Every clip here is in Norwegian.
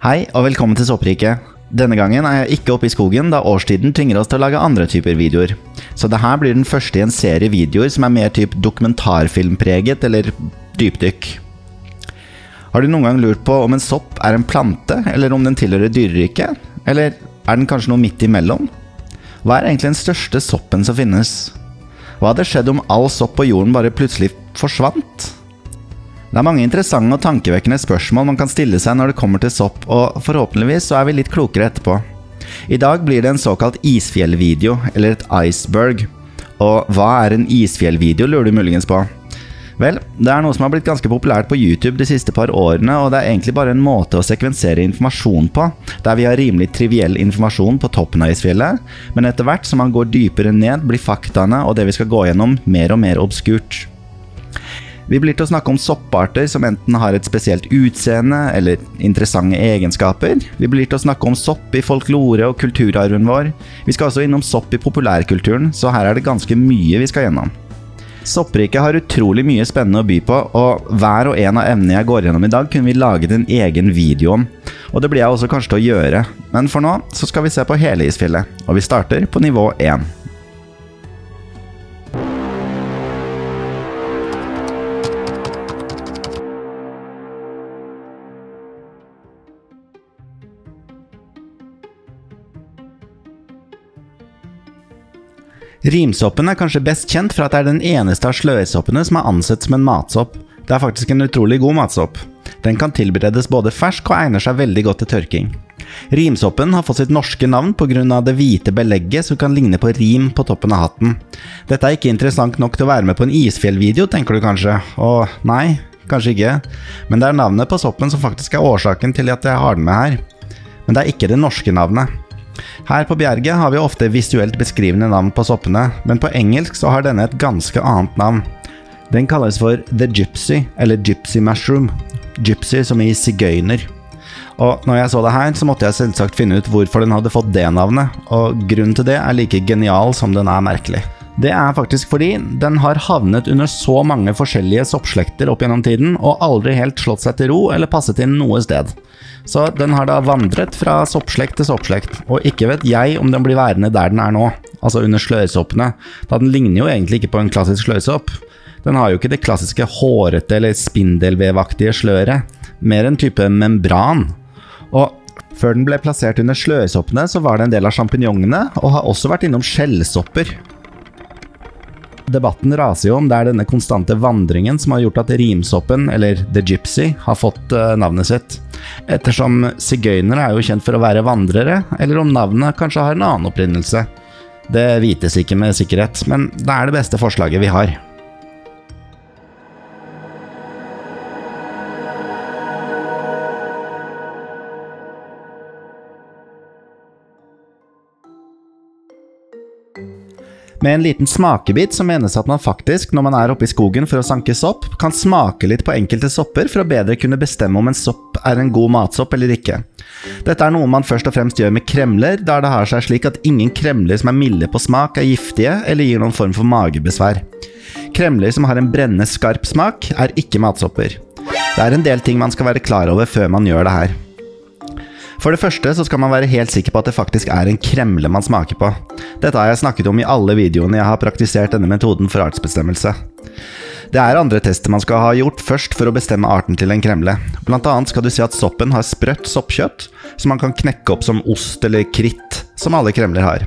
Hei og velkommen til Soppriket. Denne gangen er jeg ikke oppe i skogen, da årstiden tvinger oss til å lage andre typer videoer. Så det her blir den første i en serie videoer som er mer typ dokumentarfilmpreget eller dypdykk. Har du noen gang lurt på om en sopp er en plante, eller om den tilhører dyreriket? Eller er den kanskje noe midt imellom? Hva er egentlig den største soppen som finnes? Hva hadde skjedd om all sopp på jorden bare plutselig forsvant? Det er mange interessante og tankevekkende spørsmål man kan stille seg når det kommer til sopp, og forhåpentligvis så er vi litt klokere etterpå. I dag blir det en såkalt isfjellvideo, eller et iceberg. Og hva er en isfjellvideo, lurer du muligens på? Vel, det er noe som har blitt ganske populært på YouTube de siste par årene, og det er egentlig bare en måte å sekvensere informasjon på, der vi har rimelig triviell informasjon på toppen av isfjellet, men etter hvert som man går dypere ned, blir faktaene og det vi skal gå gjennom, mer og mer obskurt. Vi blir til å snakke om sopparter som enten har et spesielt utseende eller interessante egenskaper. Vi blir til å snakke om sopp i folklore og kulturarven vår. Vi skal også innom sopp i populærkulturen, så her er det ganske mye vi skal gjennom. Soppriket har utrolig mye spennende å by på, og hver og en av emnene jeg går gjennom i dag, kunne vi laget en egen video om. Og det blir jeg også kanskje til å gjøre, men for nå så skal vi se på hele isfjellet, og vi starter på nivå 1. Rimsoppen er kanskje best kjent for at det er den eneste av sløysoppene som er ansett som en matsopp. Det er faktisk en utrolig god matsopp. Den kan tilberedes både fersk og egner seg veldig godt til tørking. Rimsoppen har fått sitt norske navn pga. det hvite belegget som kan ligne på rim på toppen av hatten. Dette er ikke interessant nok til å være med på en isfjellvideo, tenker du kanskje. Og nei, kanskje ikke. Men det er navnet på soppen som faktisk er årsaken til at jeg har den med her. Men det er ikke det norske navnet. Her på Bjerget har vi ofte visuelt beskrivende navn på soppene, men på engelsk så har denne et ganske annet navn. Den kalles for The Gypsy, eller Gypsy Mushroom. Gypsy som i sigøyner. Og når jeg så det her, så måtte jeg selvsagt finne ut hvorfor den hadde fått det navnet, og grunnen til det er like genial som den er merkelig. Det er faktisk fordi den har havnet under så mange forskjellige soppslekter opp gjennom tiden, og aldri helt slått seg til ro eller passet inn noe sted. Så den har da vandret fra soppslekt til soppslekt, og ikke vet jeg om den blir værende der den er nå, altså under slørsoppene, da den ligner jo egentlig ikke på en klassisk slørsopp. Den har jo ikke det klassiske hårete eller spindelvevaktige sløret, mer en type membran. Og før den ble plassert under slørsoppene, så var det en del av sjampinjongene, og har også vært innom skjellsopper. Debatten raser jo om det er denne konstante vandringen som har gjort at rimsoppen, eller the gypsy, har fått uh, navnet sitt. Ettersom sigøynere er jo kjent for å være vandrere, eller om navnet kanskje har en annen opprinnelse. Det vites ikke med sikkerhet, men det er det beste forslaget vi har. Med en liten smakebit så menes at man faktisk, når man er oppe i skogen for å sanke sopp, kan smake litt på enkelte sopper for å bedre kunne bestemme om en sopp er en god matsopp eller ikke. Dette er noe man først og fremst gjør med kremler, da det har seg slik at ingen kremler som er milde på smak, er giftige eller gir noen form for magebesvær. Kremler som har en brennende skarp smak, er ikke matsopper. Det er en del ting man skal være klar over før man gjør det her. For det første så skal man være helt sikker på at det faktisk er en kremle man smaker på. Dette har jeg snakket om i alle videoene jeg har praktisert denne metoden for artsbestemmelse. Det er andre tester man skal ha gjort først for å bestemme arten til en kremle. Blant annet skal du si at soppen har sprøtt soppkjøtt, som man kan knekke opp som ost eller kritt, som alle kremler har.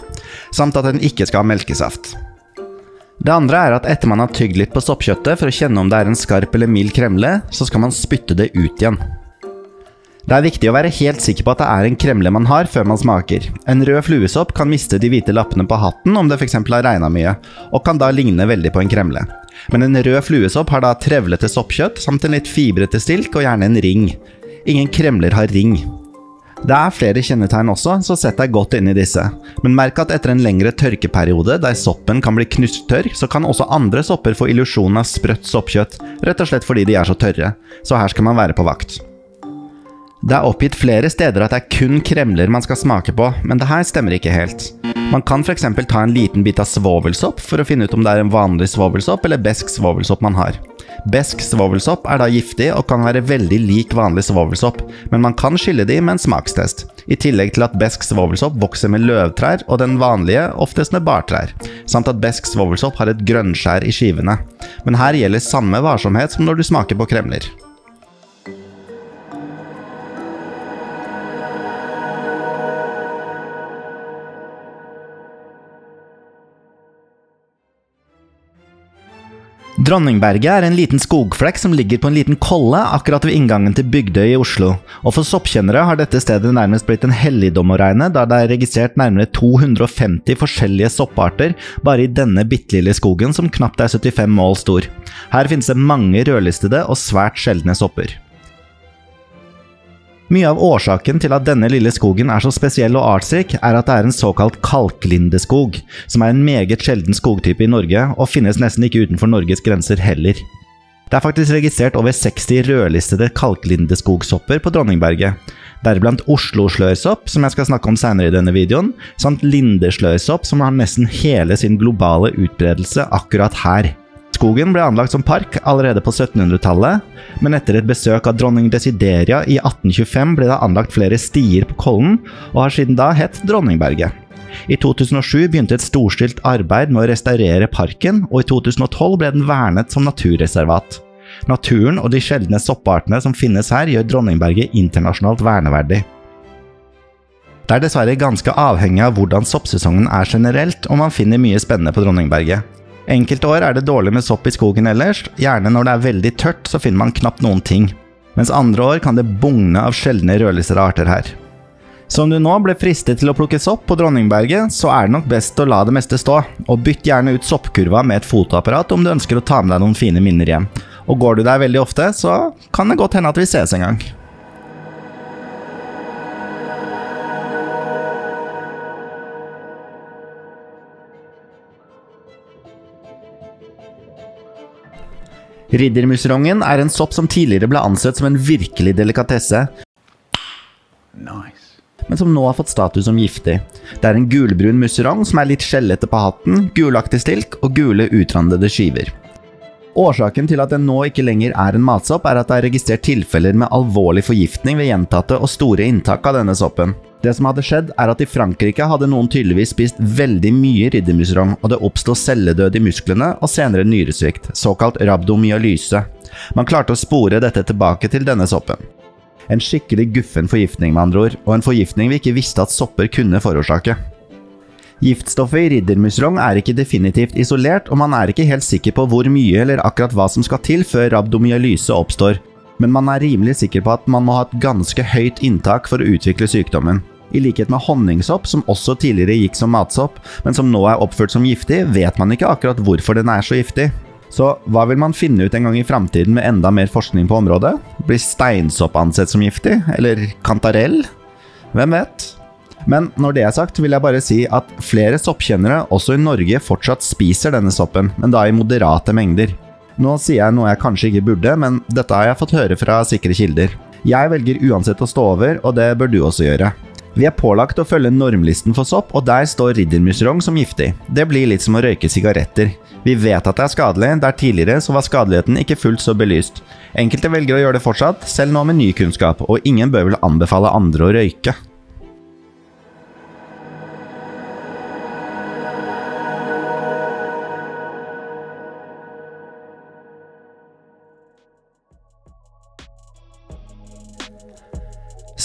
Samt at den ikke skal ha melkesaft. Det andre er at etter man har tygd litt på soppkjøttet for å kjenne om det er en skarp eller mild kremle, så skal man spytte det ut igjen. Det er viktig å være helt sikker på at det er en kremle man har, før man smaker. En rød fluesopp kan miste de hvite lappene på hatten om det f.eks. har regna mye, og kan da ligne veldig på en kremle. Men en rød fluesopp har da trevlete soppkjøtt samt en litt fibrete stilk og gjerne en ring. Ingen kremler har ring. Det er flere kjennetegn også, så sett deg godt inn i disse. Men merk at etter en lengre tørkeperiode der soppen kan bli knusktørr, så kan også andre sopper få illusjonen av sprøtt soppkjøtt, rett og slett fordi de er så tørre. Så her skal man være på vakt. Det er oppgitt flere steder at det er kun kremler man skal smake på, men det her stemmer ikke helt. Man kan f.eks. ta en liten bit av svovelsopp for å finne ut om det er en vanlig svovelsopp eller besk svovelsopp man har. Besk svovelsopp er da giftig og kan være veldig lik vanlig svovelsopp, men man kan skille de med en smakstest. I tillegg til at besk svovelsopp vokser med løvtrær, og den vanlige oftest med bartrær, samt at besk svovelsopp har et grønnskjær i skivene. Men her gjelder samme varsomhet som når du smaker på kremler. Dronningberget er en liten skogflekk som ligger på en liten kolle akkurat ved inngangen til Bygdøy i Oslo. Og for soppkjennere har dette stedet nærmest blitt en helligdom å regne, da det er registrert nærmere 250 forskjellige sopparter bare i denne bitte lille skogen som knapt er 75 mål stor. Her finnes det mange rødlistede og svært sjeldne sopper. Mye av årsaken til at denne lille skogen er så spesiell og artsrik, er at det er en såkalt kalklindeskog, som er en meget sjelden skogtype i Norge, og finnes nesten ikke utenfor Norges grenser heller. Det er faktisk registrert over 60 rødlistede kalklindeskogsopper på Dronningberget, deriblant Oslo-slørsopp, som jeg skal snakke om senere i denne videoen, samt lindeslørsopp, som har nesten hele sin globale utbredelse akkurat her. Skogen ble anlagt som park allerede på 1700-tallet, men etter et besøk av dronning Desideria i 1825 ble det anlagt flere stier på Kollen, og har siden da hett Dronningberget. I 2007 begynte et storstilt arbeid med å restaurere parken, og i 2012 ble den vernet som naturreservat. Naturen og de sjeldne soppartene som finnes her, gjør Dronningberget internasjonalt verneverdig. Det er dessverre ganske avhengig av hvordan soppsesongen er generelt, og man finner mye spennende på Dronningberget. Enkelte år er det dårlig med sopp i skogen ellers, gjerne når det er veldig tørt så finner man knapt noen ting. Mens andre år kan det bugne av sjeldne rødlistede arter her. Så om du nå ble fristet til å plukke sopp på Dronningberget, så er det nok best å la det meste stå, og bytt gjerne ut soppkurva med et fotoapparat om du ønsker å ta med deg noen fine minner hjem. Og går du der veldig ofte, så kan det godt hende at vi ses en gang. Riddermusrongen er en sopp som tidligere ble ansett som en virkelig delikatesse, Nice. men som nå har fått status som giftig. Det er en gulbrun musserong som er litt skjellete på hatten, gulaktig stilk og gule utrandede skiver. Årsaken til at den nå ikke lenger er en matsopp, er at det er registrert tilfeller med alvorlig forgiftning ved gjentatte og store inntak av denne soppen. Det som hadde skjedd, er at i Frankrike hadde noen tydeligvis spist veldig mye riddermusrong, og det oppsto celledød i musklene og senere nyresvikt, såkalt rabdomyalyse. Man klarte å spore dette tilbake til denne soppen. En skikkelig guffen forgiftning, med andre ord, og en forgiftning vi ikke visste at sopper kunne forårsake. Giftstoffet i riddermusrong er ikke definitivt isolert, og man er ikke helt sikker på hvor mye eller akkurat hva som skal til før rabdomyalyse oppstår, men man er rimelig sikker på at man må ha et ganske høyt inntak for å utvikle sykdommen. I likhet med honningsopp, som også tidligere gikk som matsopp, men som nå er oppført som giftig, vet man ikke akkurat hvorfor den er så giftig. Så hva vil man finne ut en gang i framtiden med enda mer forskning på området? Blir steinsopp ansett som giftig? Eller kantarell? Hvem vet? Men når det er sagt, vil jeg bare si at flere soppkjennere, også i Norge, fortsatt spiser denne soppen, men da i moderate mengder. Nå sier jeg noe jeg kanskje ikke burde, men dette har jeg fått høre fra sikre kilder. Jeg velger uansett å stå over, og det bør du også gjøre. Vi er pålagt å følge normlisten for sopp, og der står riddermusrong som giftig. Det blir litt som å røyke sigaretter. Vi vet at det er skadelig, der tidligere så var skadeligheten ikke fullt så belyst. Enkelte velger å gjøre det fortsatt, selv nå med ny kunnskap, og ingen bør vel anbefale andre å røyke.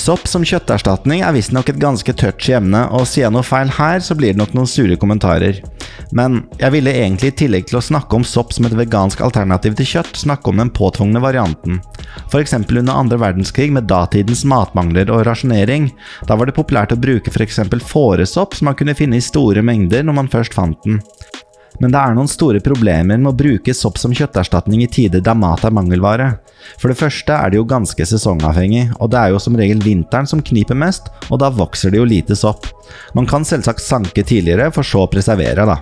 Sopp som kjøtterstatning er visstnok et ganske touchy emne, og sier jeg noe feil her, så blir det nok noen sure kommentarer. Men jeg ville egentlig i tillegg til å snakke om sopp som et vegansk alternativ til kjøtt, snakke om den påtvungne varianten. F.eks. under andre verdenskrig med datidens matmangler og rasjonering. Da var det populært å bruke f.eks. fåresopp som man kunne finne i store mengder når man først fant den. Men det er noen store problemer med å bruke sopp som kjøtterstatning i tider da mat er mangelvare. For det første er det jo ganske sesongavhengig, og det er jo som regel vinteren som kniper mest, og da vokser det jo lite sopp. Man kan selvsagt sanke tidligere, for så å preservere, da.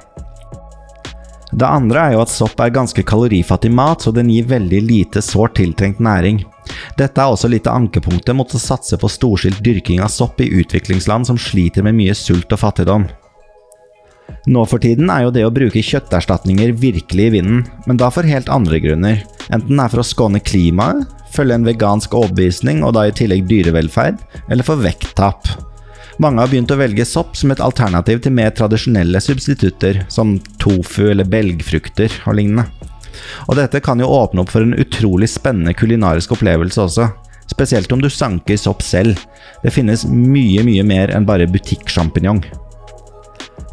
Det andre er jo at sopp er ganske kalorifattig mat, så den gir veldig lite sårt tiltrengt næring. Dette er også litt av ankepunktet mot å satse på storskilt dyrking av sopp i utviklingsland som sliter med mye sult og fattigdom. Nå for tiden er jo det å bruke kjøtterstatninger virkelig i vinden, men da for helt andre grunner. Enten det er for å skåne klimaet, følge en vegansk overbevisning og da i tillegg dyrevelferd, eller for vekttap. Mange har begynt å velge sopp som et alternativ til mer tradisjonelle substitutter, som tofu eller belgfrukter og lignende. Og dette kan jo åpne opp for en utrolig spennende kulinarisk opplevelse også. Spesielt om du sanker sopp selv. Det finnes mye, mye mer enn bare butikksjampinjong.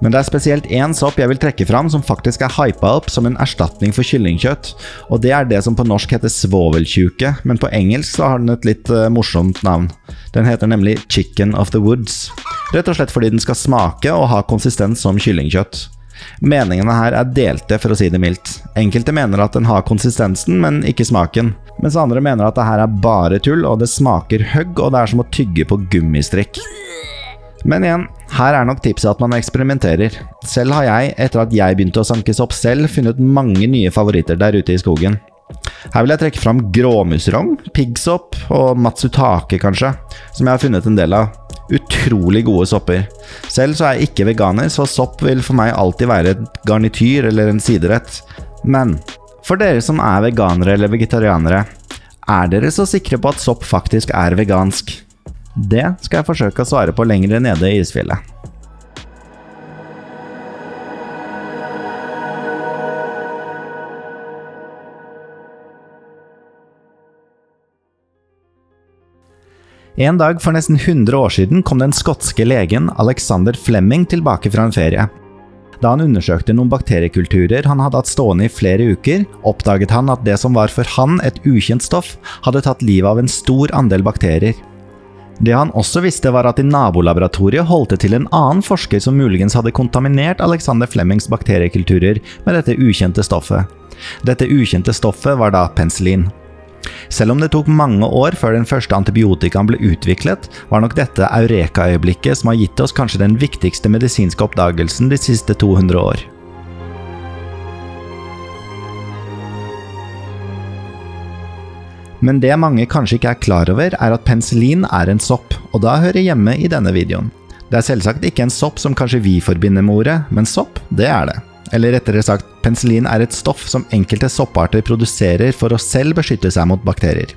Men det er spesielt én sopp jeg vil trekke fram som faktisk er hypa opp som en erstatning for kyllingkjøtt. Og det er det som på norsk heter svoveltjuke, men på engelsk så har den et litt uh, morsomt navn. Den heter nemlig Chicken of the Woods. Rett og slett fordi den skal smake og ha konsistens som kyllingkjøtt. Meningene her er delte, for å si det mildt. Enkelte mener at den har konsistensen, men ikke smaken. Mens andre mener at det her er bare tull, og det smaker høgg, og det er som å tygge på gummistrikk. Men igjen, her er nok tipset at man eksperimenterer. Selv har jeg, etter at jeg begynte å sanke sopp selv, funnet mange nye favoritter der ute i skogen. Her vil jeg trekke fram gråmusrong, piggsopp og matsutake, kanskje, som jeg har funnet en del av. Utrolig gode sopper. Selv så er jeg ikke veganer, så sopp vil for meg alltid være et garnityr eller en siderett. Men for dere som er veganere eller vegetarianere, er dere så sikre på at sopp faktisk er vegansk? Det skal jeg forsøke å svare på lengre nede i isfjellet. En dag for nesten 100 år siden kom den skotske legen Alexander Flemming tilbake fra en ferie. Da han undersøkte noen bakteriekulturer han hadde hatt stående i flere uker, oppdaget han at det som var for han et ukjent stoff, hadde tatt livet av en stor andel bakterier. Det han også visste, var at i nabolaboratoriet holdt det til en annen forsker som muligens hadde kontaminert Alexander Flemmings bakteriekulturer med dette ukjente stoffet. Dette ukjente stoffet var da penicillin. Selv om det tok mange år før den første antibiotikaen ble utviklet, var nok dette eureka-øyeblikket som har gitt oss kanskje den viktigste medisinske oppdagelsen de siste 200 år. Men det mange kanskje ikke er klar over, er at penicillin er en sopp, og da hører hjemme i denne videoen. Det er selvsagt ikke en sopp som kanskje vi forbinder med ordet, men sopp, det er det. Eller rettere sagt, penicillin er et stoff som enkelte sopparter produserer for å selv beskytte seg mot bakterier.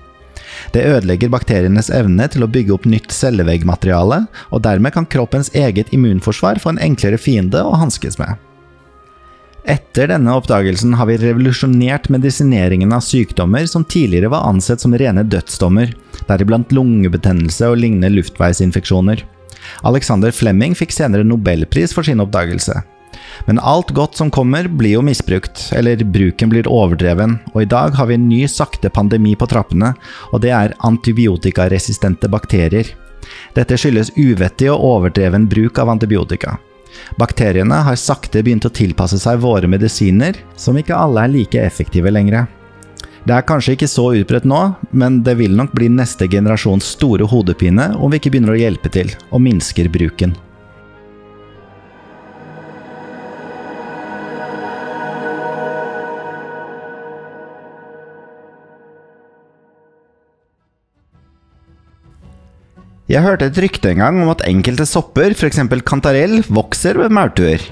Det ødelegger bakterienes evne til å bygge opp nytt celleveggmateriale, og dermed kan kroppens eget immunforsvar få en enklere fiende å hanskes med. Etter denne oppdagelsen har vi revolusjonert medisineringen av sykdommer som tidligere var ansett som rene dødsdommer, deriblant lungebetennelse og lignende luftveisinfeksjoner. Alexander Flemming fikk senere nobelpris for sin oppdagelse. Men alt godt som kommer, blir jo misbrukt, eller bruken blir overdreven, og i dag har vi en ny sakte pandemi på trappene, og det er antibiotikaresistente bakterier. Dette skyldes uvettig og overdreven bruk av antibiotika. Bakteriene har sakte begynt å tilpasse seg våre medisiner, som ikke alle er like effektive lenger. Det er kanskje ikke så utbredt nå, men det vil nok bli neste generasjons store hodepine om vi ikke begynner å hjelpe til, og minsker bruken. Jeg hørte et rykte en gang om at enkelte sopper, f.eks. kantarell, vokser ved maurtuer.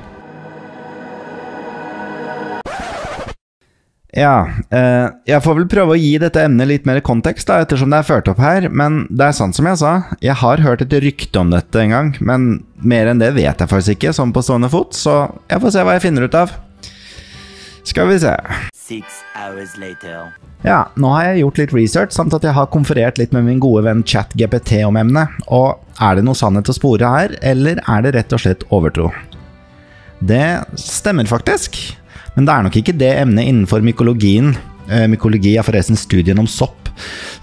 Ja, eh, jeg får vel prøve å gi dette emnet litt mer kontekst, da, ettersom det er ført opp her, men det er sant som jeg sa, jeg har hørt et rykte om dette en gang, men mer enn det vet jeg faktisk ikke, sånn på stående fot, så jeg får se hva jeg finner ut av. Skal vi se. Ja, nå har jeg gjort litt research, samt at jeg har konferert litt med min gode venn ChatGPT om emnet. Og er det noe sannhet å spore her, eller er det rett og slett overtro? Det stemmer faktisk, men det er nok ikke det emnet innenfor mykologien. Eh, mykologi er forresten studien om sopp,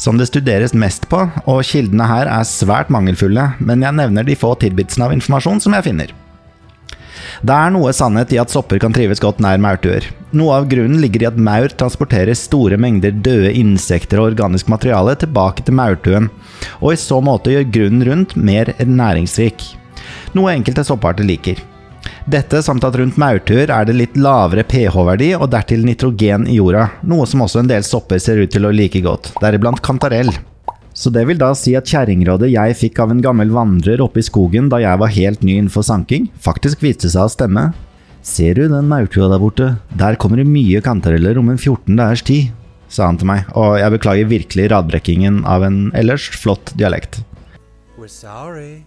som det studeres mest på, og kildene her er svært mangelfulle, men jeg nevner de få tidbitsene av informasjon som jeg finner. Det er noe sannhet i at sopper kan trives godt nær maurtuer. Noe av grunnen ligger i at maur transporterer store mengder døde insekter og organisk materiale tilbake til maurtuen, og i så måte gjør grunnen rundt mer næringsrik. Noe enkelte sopparter liker. Dette samt at rundt maurtuer er det litt lavere pH-verdi og dertil nitrogen i jorda, noe som også en del sopper ser ut til å like godt, deriblant kantarell. Så det vil da si at kjerringrådet jeg fikk av en gammel vandrer oppe i skogen da jeg var helt ny innenfor sanking, faktisk viste seg å stemme. Ser du den maurtua der borte? Der kommer det mye kantareller om en 14 dagers tid, sa han til meg, og jeg beklager virkelig radbrekkingen av en ellers flott dialekt. We're sorry.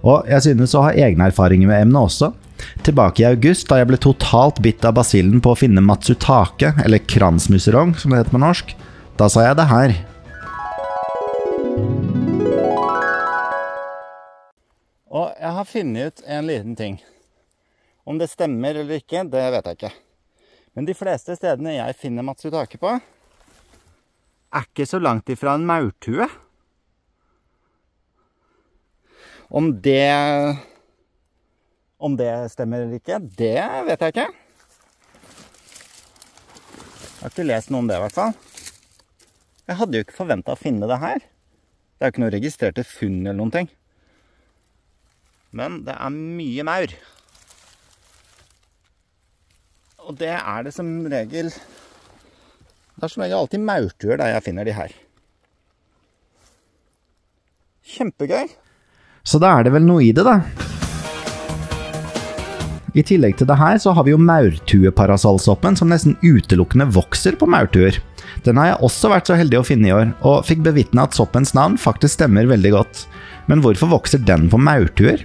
Og jeg synes å ha egne erfaringer med emnet også. Tilbake i august, da jeg ble totalt bitt av basillen på å finne matsutake, eller kransmusserong, som det heter på norsk, da sa jeg det her. Og jeg har funnet ut en liten ting. Om det stemmer eller ikke, det vet jeg ikke. Men de fleste stedene jeg finner matsutake på, er ikke så langt ifra en maurtue. Om det Om det stemmer eller ikke, det vet jeg ikke. Jeg har ikke lest noe om det, i hvert fall. Jeg hadde jo ikke forventa å finne det her. Det er jo ikke noe registrerte funn eller noen ting. Men det er mye maur. Og det er det som regel Det er som regel alltid maurtuer der jeg finner de her. Kjempegøy. Så da er det vel noe i det, da. I tillegg til det her så har vi jo maurtueparasollsoppen, som nesten utelukkende vokser på maurtuer. Den har jeg også vært så heldig å finne i år, og fikk bevitne at soppens navn faktisk stemmer veldig godt. Men hvorfor vokser den på maurtuer?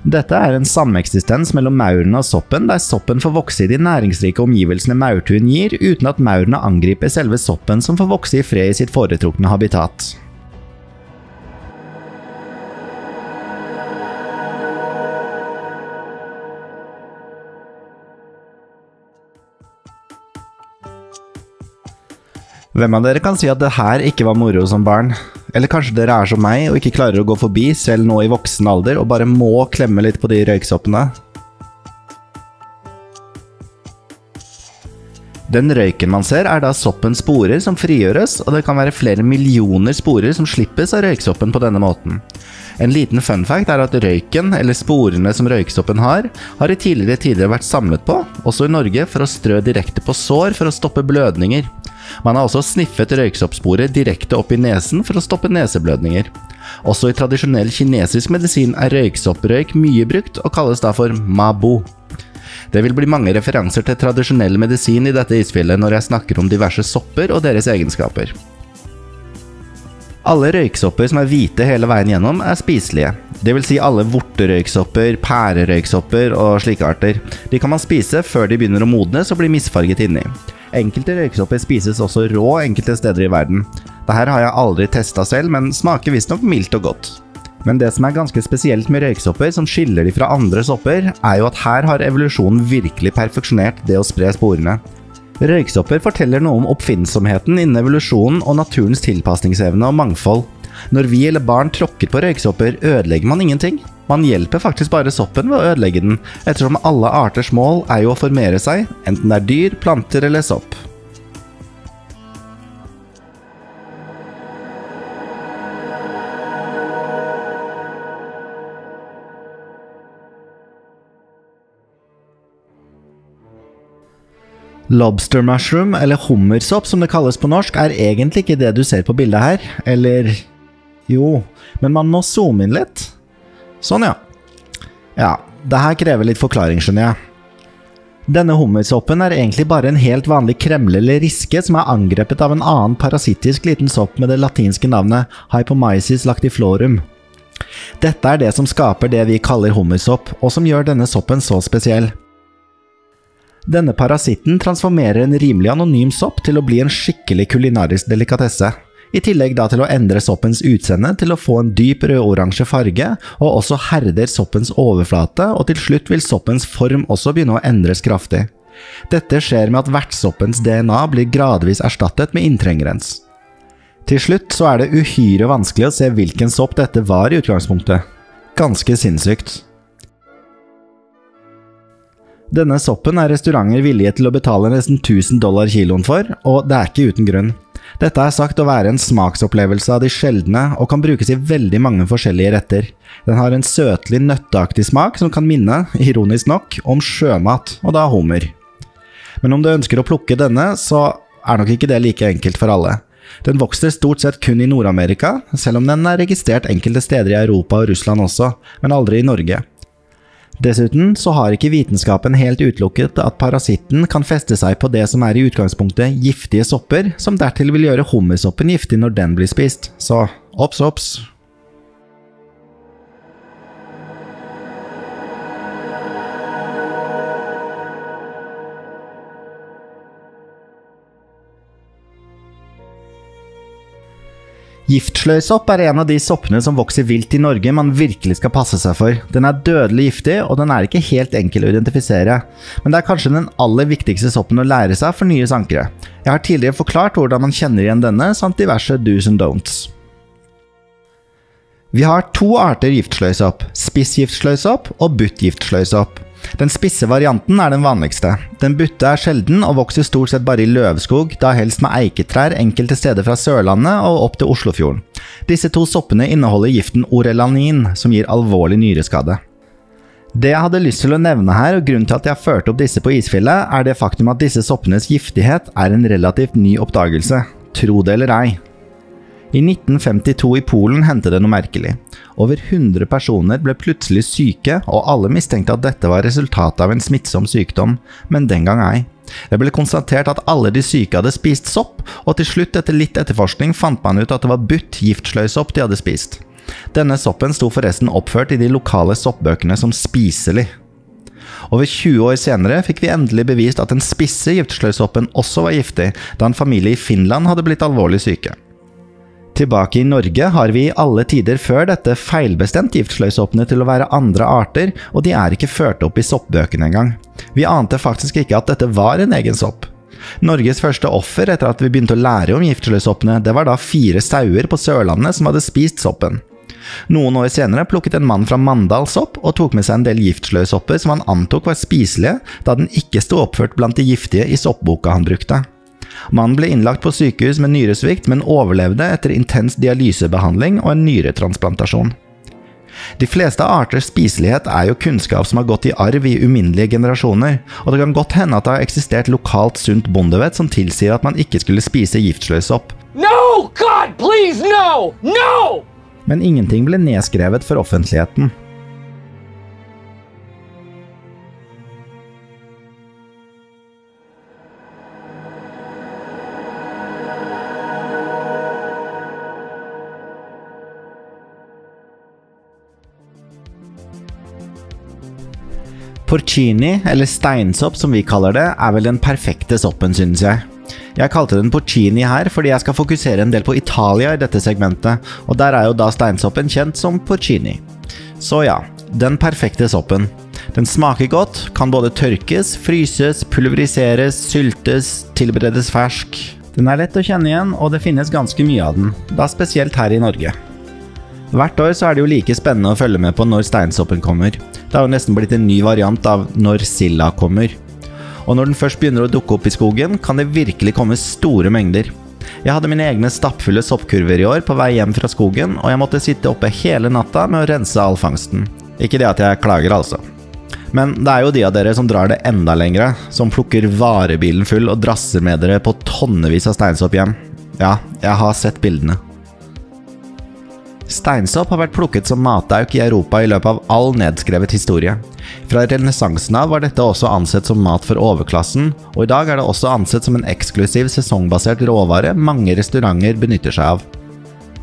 Dette er en sameksistens mellom maurene og soppen, der soppen får vokse i de næringsrike omgivelsene maurtuen gir, uten at maurene angriper selve soppen som får vokse i fred i sitt foretrukne habitat. Hvem av dere kan si at det her ikke var moro som barn? Eller kanskje dere er som meg og ikke klarer å gå forbi, selv nå i voksen alder, og bare må klemme litt på de røyksoppene? Den røyken man ser, er da soppens sporer som frigjøres, og det kan være flere millioner sporer som slippes av røyksoppen på denne måten. En liten fun fact er at røyken, eller sporene som røyksoppen har, har i tidligere tider vært samlet på, også i Norge, for å strø direkte på sår for å stoppe blødninger. Man har også sniffet røyksoppsporet direkte opp i nesen for å stoppe neseblødninger. Også i tradisjonell kinesisk medisin er røyksopprøyk mye brukt, og kalles da for mabo. Det vil bli mange referanser til tradisjonell medisin i dette isfjellet når jeg snakker om diverse sopper og deres egenskaper. Alle røyksopper som er hvite hele veien gjennom, er spiselige. Vil si alle vorterøyksopper, pærerøyksopper og slike arter. De kan man spise før de begynner å modnes og bli misfarget inni. Enkelte røyksopper spises også rå enkelte steder i verden. Dette har jeg aldri testa selv, men smaker visstnok mildt og godt. Men det som er ganske spesielt med røyksopper, som skiller de fra andre sopper, er jo at her har evolusjonen virkelig perfeksjonert det å spre sporene. Røyksopper forteller noe om oppfinnsomheten innen evolusjonen og naturens tilpasningsevne og mangfold. Når vi eller barn tråkker på røyksopper, ødelegger man ingenting. Man hjelper faktisk bare soppen ved å ødelegge den, ettersom alle arters mål er jo å formere seg, enten det er dyr, planter eller sopp. Lobster mushroom, eller hummersopp som det kalles på norsk, er egentlig ikke det du ser på bildet her. Eller jo, men man må zoome inn litt. Sånn, ja. Ja, det her krever litt forklaring, skjønner jeg. Denne hummersoppen er egentlig bare en helt vanlig kremle eller riske som er angrepet av en annen parasittisk liten sopp med det latinske navnet Hypomyces lactiflorum. Dette er det som skaper det vi kaller hummersopp, og som gjør denne soppen så spesiell. Denne parasitten transformerer en rimelig anonym sopp til å bli en skikkelig kulinarisk delikatesse. I tillegg da til å endre soppens utseende til å få en dyp rødoransje farge, og også herder soppens overflate, og til slutt vil soppens form også begynne å endres kraftig. Dette skjer med at vertsoppens DNA blir gradvis erstattet med inntrengerens. Til slutt så er det uhyre vanskelig å se hvilken sopp dette var i utgangspunktet. Ganske sinnssykt. Denne soppen er restauranter villige til å betale nesten 1000 dollar kiloen for, og det er ikke uten grunn. Dette er sagt å være en smaksopplevelse av de sjeldne, og kan brukes i veldig mange forskjellige retter. Den har en søtlig, nøtteaktig smak som kan minne, ironisk nok, om sjømat, og da hummer. Men om du ønsker å plukke denne, så er nok ikke det like enkelt for alle. Den vokser stort sett kun i Nord-Amerika, selv om den er registrert enkelte steder i Europa og Russland også, men aldri i Norge. Dessuten så har ikke vitenskapen helt utelukket at parasitten kan feste seg på det som er i utgangspunktet giftige sopper, som dertil vil gjøre hummersoppen giftig når den blir spist. Så obs, obs. Giftsløysopp er en av de soppene som vokser vilt i Norge man virkelig skal passe seg for. Den er dødelig giftig, og den er ikke helt enkel å identifisere. Men det er kanskje den aller viktigste soppen å lære seg for nye sankere. Jeg har tidligere forklart hvordan man kjenner igjen denne, samt diverse do's and don'ts. Vi har to arter giftsløysopp, spissgiftsløysopp og buttgiftsløysopp. Den spisse varianten er den vanligste. Den butte er sjelden og vokser stort sett bare i løvskog, da helst med eiketrær enkelte steder fra Sørlandet og opp til Oslofjorden. Disse to soppene inneholder giften orelanin, som gir alvorlig nyreskade. Det jeg hadde lyst til å nevne her, og grunnen til at jeg førte opp disse på isfjellet, er det faktum at disse soppenes giftighet er en relativt ny oppdagelse. Tro det eller ei. I 1952 i Polen hendte det noe merkelig. Over 100 personer ble plutselig syke, og alle mistenkte at dette var resultatet av en smittsom sykdom, men den gang ei. Det ble konstatert at alle de syke hadde spist sopp, og til slutt, etter litt etterforskning, fant man ut at det var butt giftsløysopp de hadde spist. Denne soppen sto forresten oppført i de lokale soppbøkene som spiselig. Over 20 år senere fikk vi endelig bevist at den spisse giftsløysoppen også var giftig, da en familie i Finland hadde blitt alvorlig syke. Tilbake i Norge har vi i alle tider før dette feilbestemt giftsløysoppene til å være andre arter, og de er ikke ført opp i soppbøkene engang. Vi ante faktisk ikke at dette var en egen sopp. Norges første offer etter at vi begynte å lære om giftsløysoppene, det var da fire sauer på Sørlandet som hadde spist soppen. Noen år senere plukket en mann fra Mandal sopp og tok med seg en del giftsløysopper som han antok var spiselige, da den ikke sto oppført blant de giftige i soppboka han brukte. Mannen ble innlagt på sykehus med nyresvikt, men overlevde etter intens dialysebehandling og en nyretransplantasjon. De fleste arters spiselighet er jo kunnskap som har gått i arv i uminnelige generasjoner, og det kan godt hende at det har eksistert lokalt sunt bondevett som tilsier at man ikke skulle spise giftsløysopp. No! God, please, no! No! Men ingenting ble nedskrevet for offentligheten. Porcini, eller steinsopp som vi kaller det, er vel den perfekte soppen, synes jeg. Jeg kalte den porcini her fordi jeg skal fokusere en del på Italia i dette segmentet, og der er jo da steinsoppen kjent som porcini. Så ja, den perfekte soppen. Den smaker godt, kan både tørkes, fryses, pulveriseres, syltes, tilberedes fersk. Den er lett å kjenne igjen, og det finnes ganske mye av den, da spesielt her i Norge. Hvert år så er det jo like spennende å følge med på når steinsoppen kommer. Det har jo nesten blitt en ny variant av når silda kommer. Og når den først begynner å dukke opp i skogen, kan det virkelig komme store mengder. Jeg hadde mine egne stappfulle soppkurver i år på vei hjem fra skogen, og jeg måtte sitte oppe hele natta med å rense all fangsten. Ikke det at jeg klager, altså. Men det er jo de av dere som drar det enda lengre, som plukker varebilen full og drasser med dere på tonnevis av steinsopp hjem. Ja, jeg har sett bildene. Steinsopp har vært plukket som matauk i Europa i løpet av all nedskrevet historie. Fra renessansen av var dette også ansett som mat for overklassen, og i dag er det også ansett som en eksklusiv sesongbasert råvare mange restauranter benytter seg av.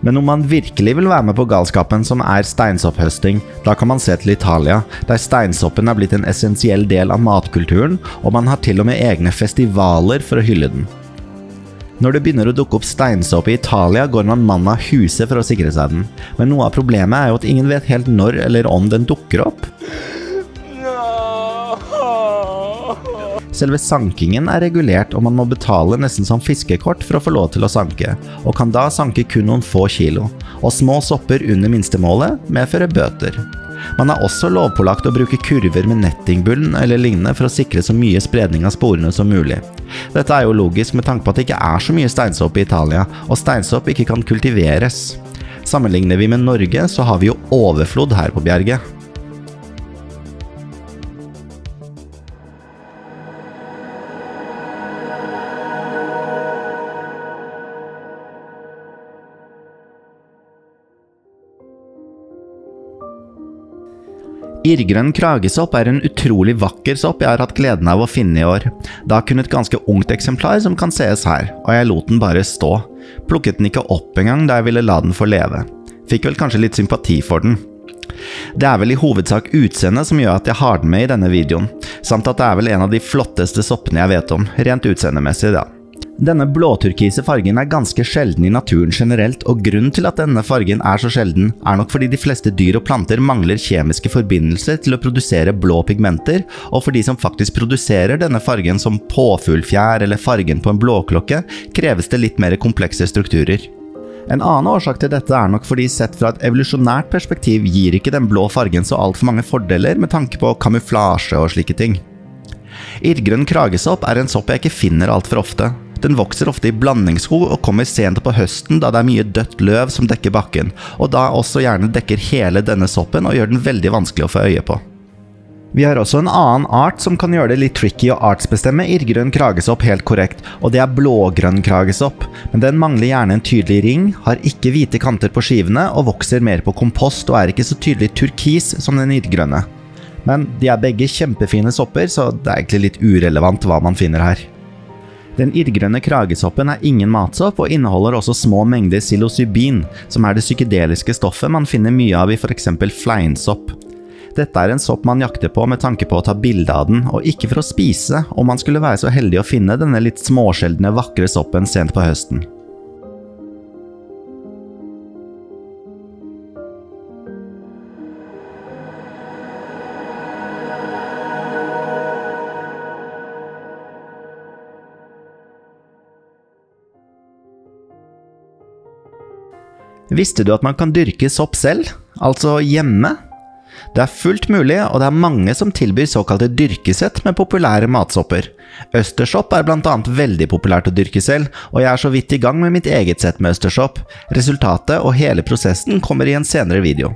Men om man virkelig vil være med på galskapen som er steinsopphøsting, da kan man se til Italia, der steinsoppen er blitt en essensiell del av matkulturen, og man har til og med egne festivaler for å hylle den. Når det begynner å dukke opp steinsåpe i Italia, går man mann av huset for å sikre seg den. Men noe av problemet er jo at ingen vet helt når eller om den dukker opp. Selve sankingen er regulert, og man må betale nesten som fiskekort for å få lov til å sanke, og kan da sanke kun noen få kilo. Og små sopper under minstemålet medfører bøter. Man er også lovpålagt å bruke kurver med nettingbunn eller lignende for å sikre så mye spredning av sporene som mulig. Dette er jo logisk med tanke på at det ikke er så mye steinsopp i Italia, og steinsopp ikke kan kultiveres. Sammenligner vi med Norge, så har vi jo overflod her på Bjerget. Irrgrønn kragesopp er en utrolig vakker sopp jeg har hatt gleden av å finne i år. Det har kun et ganske ungt eksemplar som kan sees her, og jeg lot den bare stå. Plukket den ikke opp engang da jeg ville la den få leve. Fikk vel kanskje litt sympati for den. Det er vel i hovedsak utseendet som gjør at jeg har den med i denne videoen, samt at det er vel en av de flotteste soppene jeg vet om, rent utseendemessig, da. Denne blåturkise fargen er ganske sjelden i naturen generelt, og grunnen til at denne fargen er så sjelden, er nok fordi de fleste dyr og planter mangler kjemiske forbindelser til å produsere blå pigmenter, og for de som faktisk produserer denne fargen som påfuglfjær eller fargen på en blåklokke, kreves det litt mer komplekse strukturer. En annen årsak til dette er nok fordi sett fra et evolusjonært perspektiv gir ikke den blå fargen så altfor mange fordeler med tanke på kamuflasje og slike ting. Irrgrønn kragesopp er en sopp jeg ikke finner altfor ofte. Den vokser ofte i blandingsskog og kommer sent på høsten da det er mye dødt løv som dekker bakken, og da også gjerne dekker hele denne soppen og gjør den veldig vanskelig å få øye på. Vi har også en annen art som kan gjøre det litt tricky å artsbestemme irrgrønn kragesopp helt korrekt, og det er blågrønn kragesopp. Men den mangler gjerne en tydelig ring, har ikke hvite kanter på skivene og vokser mer på kompost og er ikke så tydelig turkis som den irrgrønne. Men de er begge kjempefine sopper, så det er egentlig litt urelevant hva man finner her. Den irrgrønne kragesoppen er ingen matsopp og inneholder også små mengder psilocybin, som er det psykedeliske stoffet man finner mye av i f.eks. fleinsopp. Dette er en sopp man jakter på med tanke på å ta bilde av den, og ikke for å spise, om man skulle være så heldig å finne denne litt småsjeldne, vakre soppen sent på høsten. Visste du at man kan dyrke sopp selv, altså hjemme? Det er fullt mulig, og det er mange som tilbyr såkalte dyrkesett med populære matsopper. Østersopp er blant annet veldig populært å dyrke selv, og jeg er så vidt i gang med mitt eget sett med østersopp. Resultatet og hele prosessen kommer i en senere video.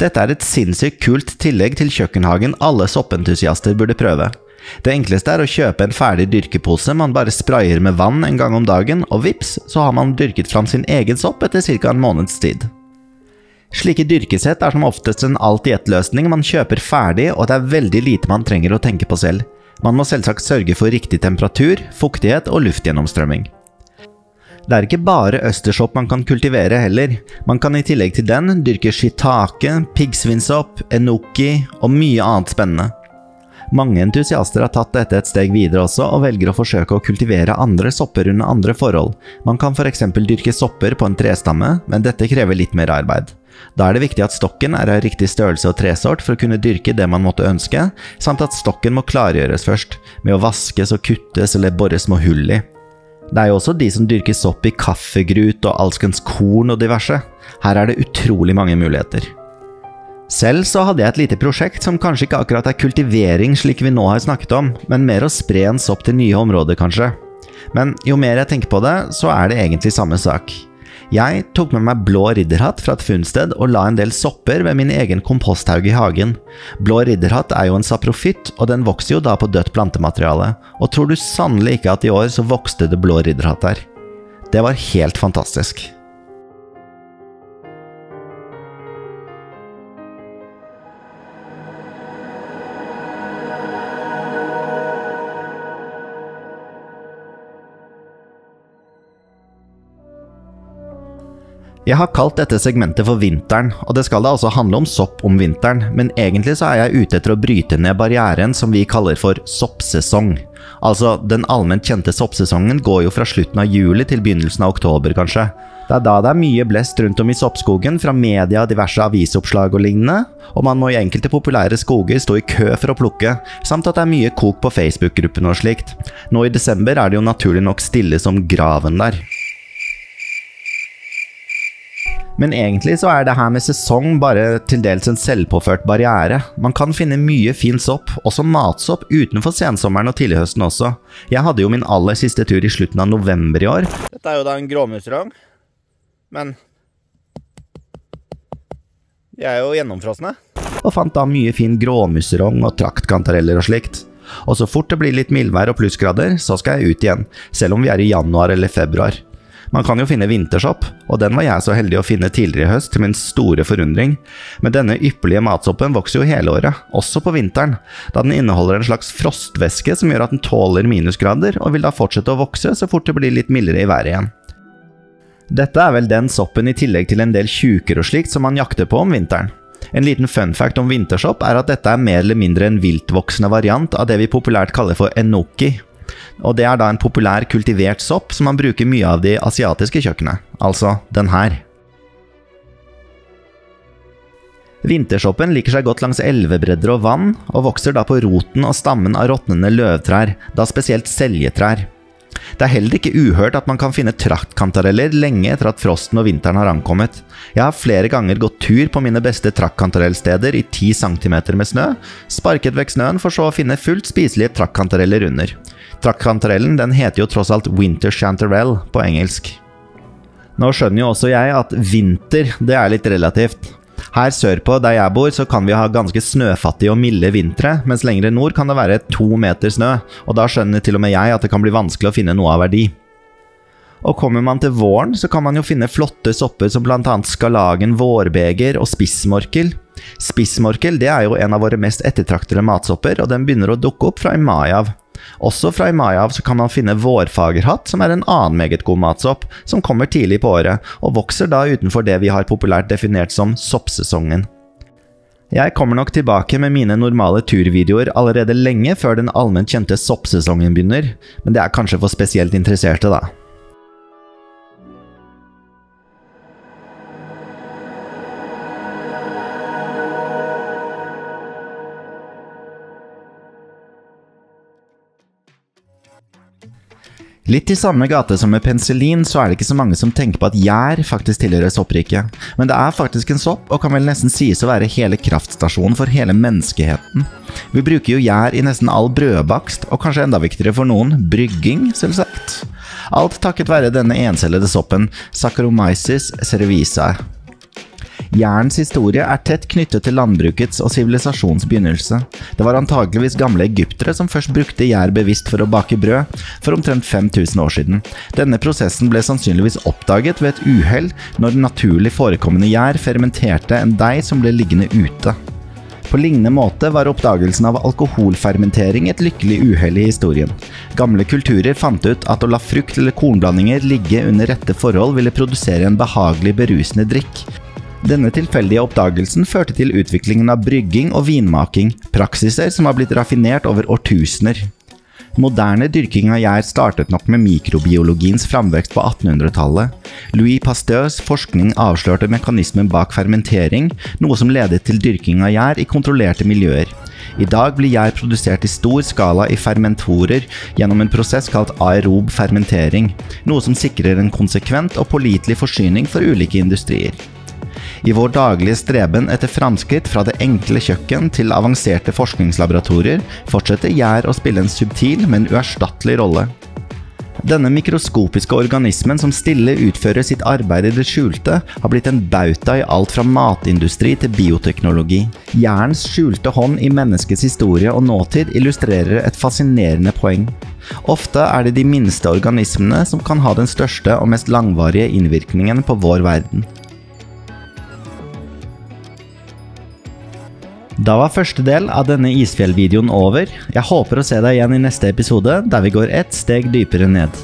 Dette er et sinnssykt kult tillegg til kjøkkenhagen alle soppentusiaster burde prøve. Det enkleste er å kjøpe en ferdig dyrkepose man bare sprayer med vann en gang om dagen, og vips, så har man dyrket fram sin egen sopp etter ca. en måneds tid. Slike dyrkesett er som oftest en alt-i-ett-løsning man kjøper ferdig, og det er veldig lite man trenger å tenke på selv. Man må selvsagt sørge for riktig temperatur, fuktighet og luftgjennomstrømming. Det er ikke bare østersopp man kan kultivere heller. Man kan i tillegg til den dyrke shiitake, piggsvinsopp, enoki og mye annet spennende. Mange entusiaster har tatt dette et steg videre også, og velger å forsøke å kultivere andre sopper under andre forhold. Man kan f.eks. dyrke sopper på en trestamme, men dette krever litt mer arbeid. Da er det viktig at stokken er av riktig størrelse og tresort for å kunne dyrke det man måtte ønske, samt at stokken må klargjøres først, med å vaskes og kuttes eller bores små hull i. Det er jo også de som dyrker sopp i kaffegrut og alskens korn og diverse. Her er det utrolig mange muligheter. Selv så hadde jeg et lite prosjekt som kanskje ikke akkurat er kultivering slik vi nå har snakket om, men mer å spre en sopp til nye områder, kanskje. Men jo mer jeg tenker på det, så er det egentlig samme sak. Jeg tok med meg blå ridderhatt fra et funnsted og la en del sopper ved min egen komposthaug i hagen. Blå ridderhatt er jo en saprofytt, og den vokser jo da på dødt plantemateriale. Og tror du sannelig ikke at i år så vokste det blå ridderhatt der. Det var helt fantastisk. Jeg har kalt dette segmentet for Vinteren, og det skal da også handle om sopp om vinteren, men egentlig så er jeg ute etter å bryte ned barrieren som vi kaller for soppsesong. Altså, den allment kjente soppsesongen går jo fra slutten av juli til begynnelsen av oktober, kanskje. Det er da det er mye blest rundt om i soppskogen, fra media, diverse avisoppslag og lignende, og man må i enkelte populære skoger stå i kø for å plukke, samt at det er mye kok på Facebook-gruppene og slikt. Nå i desember er det jo naturlig nok stille som graven der. Men egentlig så er det her med sesong bare til dels en selvpåført barriere. Man kan finne mye fin sopp, også matsopp, utenfor sensommeren og tidlighøsten også. Jeg hadde jo min aller siste tur i slutten av november i år. Dette er jo da en gråmusrang, men de er jo gjennomfrosne. Og fant da mye fin gråmusserong og traktkantareller og slikt. Og så fort det blir litt mildvær og plussgrader, så skal jeg ut igjen, selv om vi er i januar eller februar. Man kan jo finne vintersopp, og den var jeg så heldig å finne tidligere i høst til min store forundring. Men denne ypperlige matsoppen vokser jo hele året, også på vinteren, da den inneholder en slags frostvæske som gjør at den tåler minusgrader, og vil da fortsette å vokse så fort det blir litt mildere i været igjen. Dette er vel den soppen i tillegg til en del tjuker og slikt som man jakter på om vinteren. En liten fun fact om vintersopp er at dette er mer eller mindre en viltvoksende variant av det vi populært kaller for enoki, og det er da en populær kultivert sopp som man bruker mye av de asiatiske kjøkkenet, altså den her. Vintersoppen liker seg godt langs elvebredder og vann, og vokser da på roten og stammen av råtnende løvtrær, da spesielt seljetrær. Det er heller ikke uhørt at man kan finne traktkantareller lenge etter at frosten og vinteren har ankommet. Jeg har flere ganger gått tur på mine beste traktkantarellsteder i 10 cm med snø, sparket vekk snøen for så å finne fullt spiselige traktkantareller under. Traktkantarellen den heter jo tross alt winter chanterelle på engelsk. Nå skjønner jo også jeg at vinter, det er litt relativt. Her sørpå, der jeg bor, så kan vi ha ganske snøfattige og milde vintre, mens lenger nord kan det være to meter snø, og da skjønner til og med jeg at det kan bli vanskelig å finne noe av verdi. Og kommer man til våren, så kan man jo finne flotte sopper som blant annet skarlagen vårbeger og spissmorkel. Spissmorkel det er jo en av våre mest ettertraktede matsopper, og den begynner å dukke opp fra i mai av. Også fra i mai av så kan man finne vårfagerhatt, som er en annen meget god matsopp, som kommer tidlig på året, og vokser da utenfor det vi har populært definert som soppsesongen. Jeg kommer nok tilbake med mine normale turvideoer allerede lenge før den allment kjente soppsesongen begynner, men det er kanskje for spesielt interesserte, da. Litt i samme gate som med penicillin, så er det ikke så mange som tenker på at gjær faktisk tilhører soppriket. Men det er faktisk en sopp, og kan vel nesten sies å være hele kraftstasjonen for hele menneskeheten. Vi bruker jo gjær i nesten all brødbakst, og kanskje enda viktigere for noen, brygging, selvsagt. Alt takket være denne encellede soppen, Saccharomyces cerevisiae. Jernens historie er tett knyttet til landbrukets og sivilisasjons begynnelse. Det var antakeligvis gamle egyptere som først brukte gjær bevisst for å bake brød, for omtrent 5000 år siden. Denne prosessen ble sannsynligvis oppdaget ved et uhell når naturlig forekommende gjær fermenterte en deig som ble liggende ute. På lignende måte var oppdagelsen av alkoholfermentering et lykkelig uhell i historien. Gamle kulturer fant ut at å la frukt eller kornblandinger ligge under rette forhold ville produsere en behagelig berusende drikk, denne tilfeldige oppdagelsen førte til utviklingen av brygging og vinmaking, praksiser som har blitt raffinert over årtusener. Moderne dyrking av gjær startet nok med mikrobiologiens framvekst på 1800-tallet. Louis Pasteurs forskning avslørte mekanismen bak fermentering, noe som ledet til dyrking av gjær i kontrollerte miljøer. I dag blir gjær produsert i stor skala i fermentorer gjennom en prosess kalt aerob fermentering, noe som sikrer en konsekvent og pålitelig forsyning for ulike industrier. I vår daglige streben etter framskritt fra det enkle kjøkken til avanserte forskningslaboratorier fortsetter gjær å spille en subtil, men uerstattelig rolle. Denne mikroskopiske organismen som stille utfører sitt arbeid i det skjulte, har blitt en bauta i alt fra matindustri til bioteknologi. Jernens skjulte hånd i menneskets historie og nåtid illustrerer et fascinerende poeng. Ofte er det de minste organismene som kan ha den største og mest langvarige innvirkningen på vår verden. Da var første del av denne isfjellvideoen over. Jeg håper å se deg igjen i neste episode, der vi går ett steg dypere ned.